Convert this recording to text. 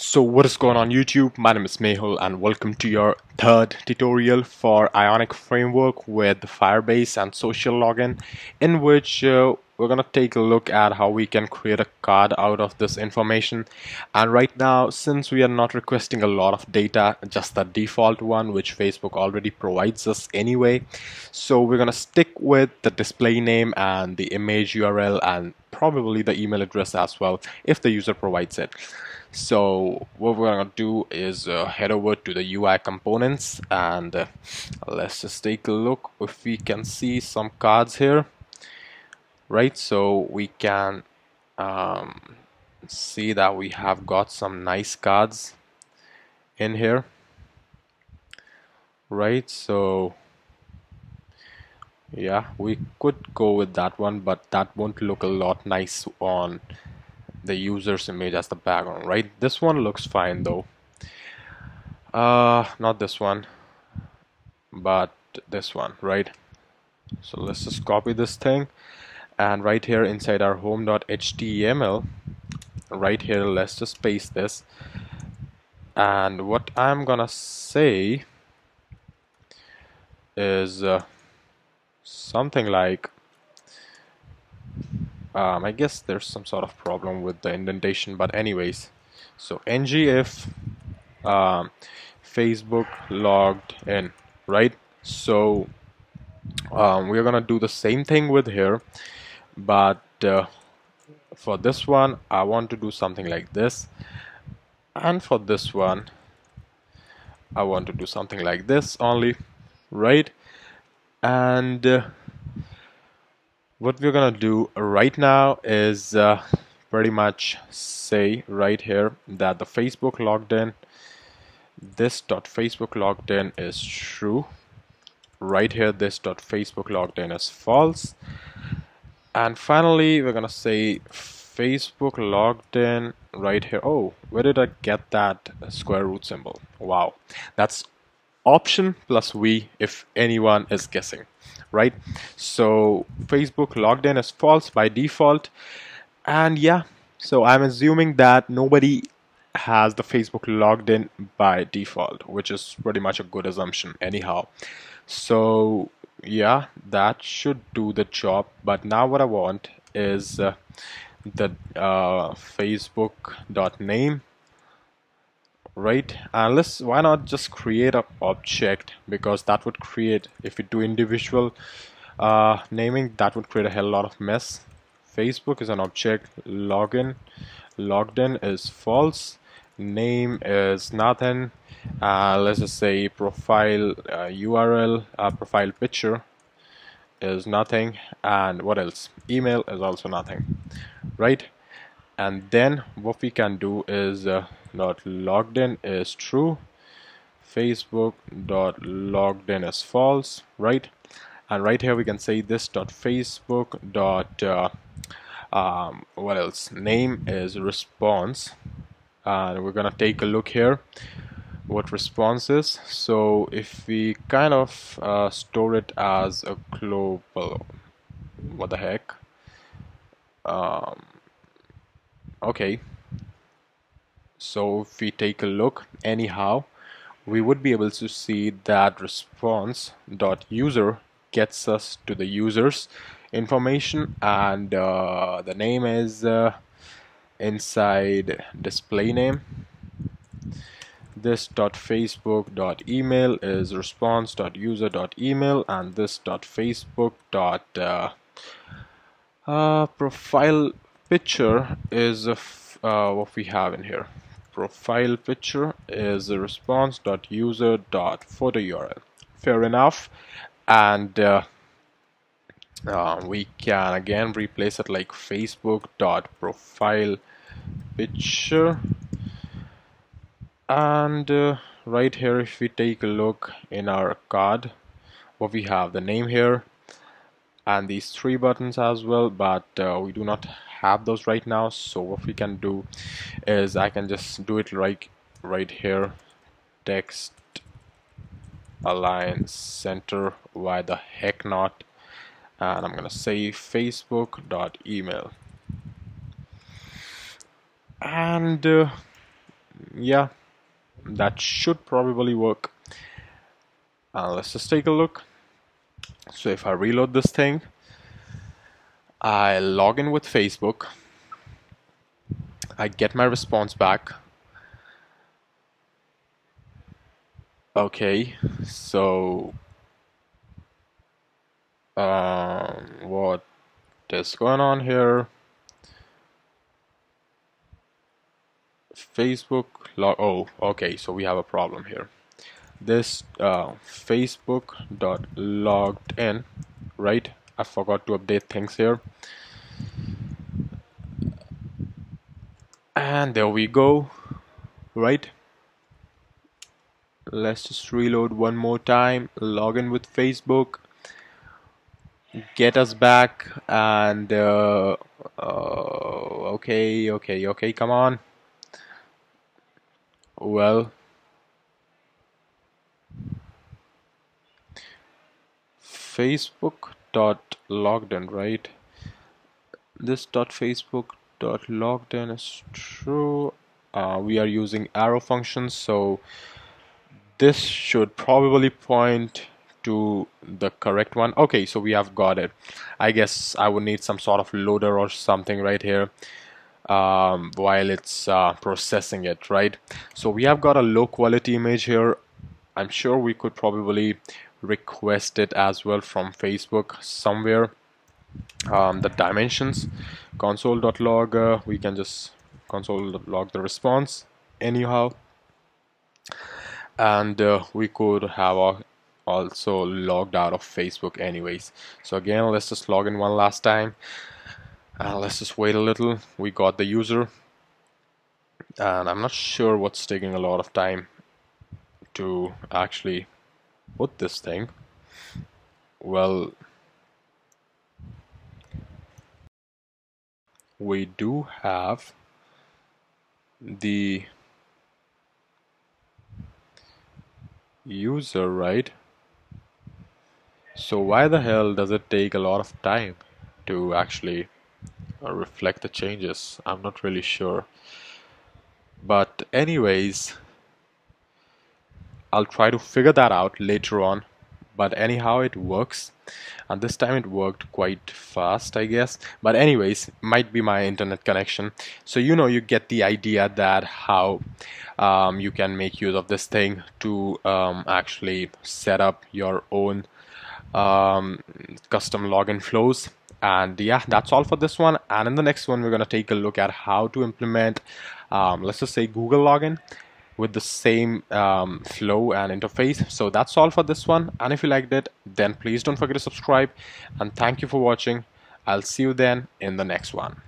So what is going on YouTube? My name is Mehul and welcome to your third tutorial for Ionic Framework with Firebase and Social Login in which uh, we're gonna take a look at how we can create a card out of this information. And right now since we are not requesting a lot of data just the default one which Facebook already provides us anyway. So we're gonna stick with the display name and the image URL and probably the email address as well if the user provides it. So what we're gonna do is uh, head over to the UI components and uh, let's just take a look if we can see some cards here right? So we can um, see that we have got some nice cards in here right? So yeah we could go with that one but that won't look a lot nice on the user's image as the background right? This one looks fine though. Uh not this one but this one right? So let's just copy this thing and right here inside our home.html right here let's just paste this. And what I'm gonna say is uh, something like um, I guess there's some sort of problem with the indentation but anyways. So ngif um, Facebook logged in right? So um, we're gonna do the same thing with here but uh, for this one I want to do something like this. And for this one I want to do something like this only right? And uh, what we're gonna do right now is uh, pretty much say right here that the Facebook logged in this dot Facebook logged in is true. Right here this dot Facebook logged in is false and finally we're gonna say Facebook logged in right here. Oh where did I get that square root symbol? Wow. That's option plus V if anyone is guessing right? So Facebook logged in is false by default. And yeah so I'm assuming that nobody has the Facebook logged in by default which is pretty much a good assumption anyhow. So yeah that should do the job. But now what I want is uh, the uh, Facebook dot name. Right? And let's why not just create an object? Because that would create if we do individual uh, naming that would create a hell lot of mess. Facebook is an object. Login. Logged in is false name is nothing uh, let's just say profile uh, URL uh, profile picture is nothing. And what else? Email is also nothing right? And then what we can do is uh, dot logged in is true. Facebook dot logged in is false right? And right here we can say this dot facebook dot uh, um, what else? Name is response and we're gonna take a look here what response is. So if we kind of uh, store it as a global what the heck? Um, okay. So if we take a look anyhow we would be able to see that response dot user gets us to the users information and uh, the name is uh, inside display name. This dot facebook dot email is response dot user dot email and this dot facebook dot uh, uh, profile picture is uh, what we have in here. Profile picture is a response dot user dot photo url fair enough. And uh, we can again replace it like facebook dot profile picture. And uh, right here if we take a look in our card what we have the name here and these three buttons as well but uh, we do not have those right now. So what we can do is I can just do it right right here. Text align center why the heck not and I'm gonna say facebook dot email and uh, yeah that should probably work. Uh, let's just take a look. So if I reload this thing I log in with Facebook. I get my response back. Okay so um, what is going on here? Facebook log oh okay so we have a problem here. This uh, Facebook dot logged in right? I forgot to update things here. And there we go right? Let's just reload one more time log in with Facebook get us back and uh, uh, okay okay okay come on. Well facebook dot logged in right? This dot facebook dot logged in is true. Uh, we are using arrow functions so this should probably point to the correct one? Okay so we have got it. I guess I would need some sort of loader or something right here um, while it's uh, processing it right? So we have got a low quality image here. I'm sure we could probably request it as well from Facebook somewhere. Um, the dimensions console.log uh, we can just console.log the response anyhow. And uh, we could have our also logged out of Facebook anyways. So again let's just log in one last time. Uh, let's just wait a little. We got the user. And I'm not sure what's taking a lot of time to actually put this thing. Well we do have the user right so why the hell does it take a lot of time to actually uh, reflect the changes? I'm not really sure. But anyways, I'll try to figure that out later on. But anyhow, it works. And this time it worked quite fast, I guess. But anyways, might be my internet connection. So you know, you get the idea that how um, you can make use of this thing to um, actually set up your own um, custom login flows. And yeah that's all for this one. And in the next one we're going to take a look at how to implement um, let's just say Google login with the same um, flow and interface. So that's all for this one. And if you liked it then please don't forget to subscribe. And thank you for watching. I'll see you then in the next one